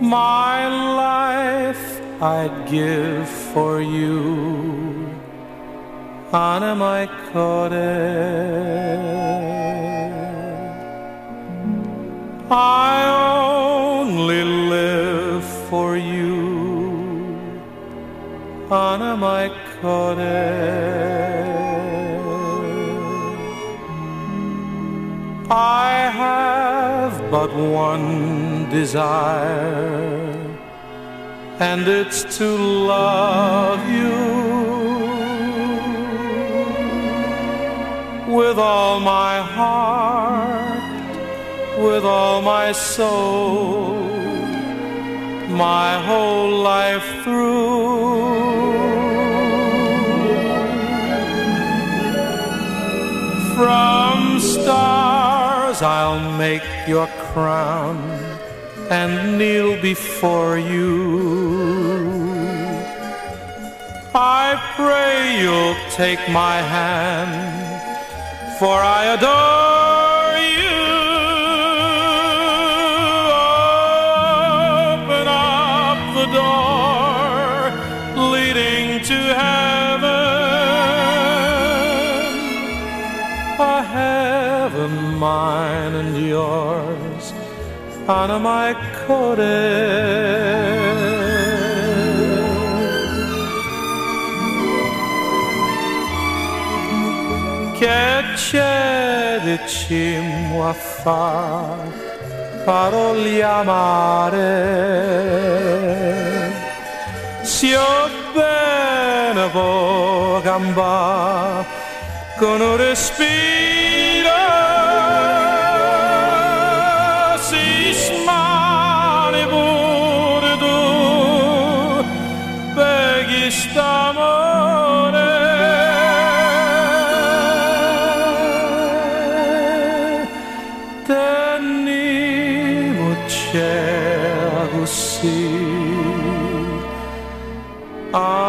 My life I'd give for you. Anna my core. I only live for you. Anna my core. But one desire, and it's to love you with all my heart, with all my soul, my whole life through. I'll make your crown and kneel before you. I pray you'll take my hand, for I adore over mine and yours, anima e core. Che cedici a far parole amare, se io bene può cambiare con un respiro. Tenniamoci così ah